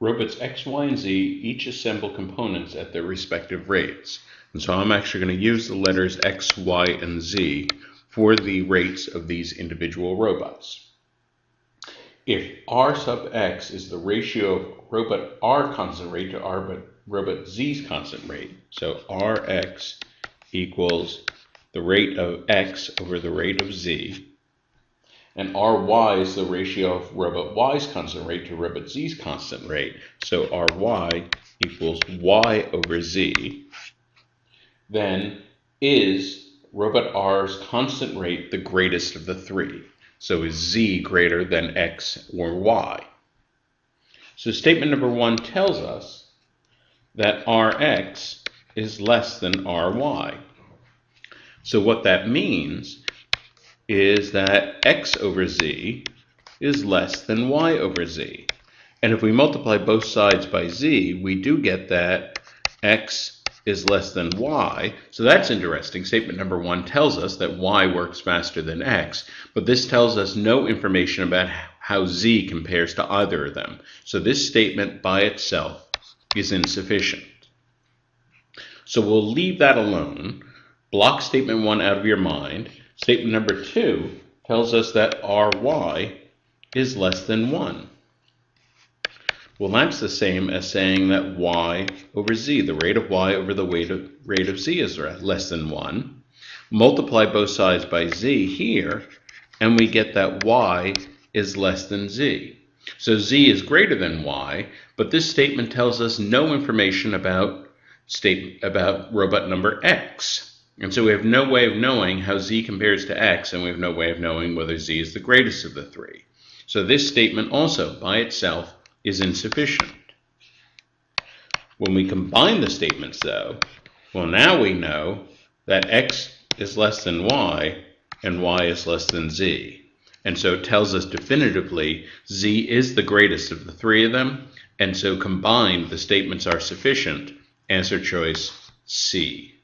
robots X, Y, and Z each assemble components at their respective rates. And so I'm actually going to use the letters X, Y, and Z for the rates of these individual robots. If R sub X is the ratio of robot R constant rate to R robot Z's constant rate, so Rx equals the rate of X over the rate of Z, and Ry is the ratio of robot Y's constant rate to robot Z's constant rate. So Ry equals Y over Z. Then is robot R's constant rate the greatest of the three? So is Z greater than X or Y? So statement number one tells us that Rx is less than Ry. So what that means is that x over z is less than y over z. And if we multiply both sides by z, we do get that x is less than y. So that's interesting. Statement number one tells us that y works faster than x, but this tells us no information about how z compares to either of them. So this statement by itself is insufficient. So we'll leave that alone. Block statement one out of your mind Statement number two tells us that Ry is less than 1. Well, that's the same as saying that y over z, the rate of y over the of, rate of z is less than 1. Multiply both sides by z here, and we get that y is less than z. So z is greater than y, but this statement tells us no information about, state, about robot number x. And so we have no way of knowing how z compares to x, and we have no way of knowing whether z is the greatest of the three. So this statement also, by itself, is insufficient. When we combine the statements, though, well, now we know that x is less than y, and y is less than z. And so it tells us definitively z is the greatest of the three of them, and so combined, the statements are sufficient. Answer choice C.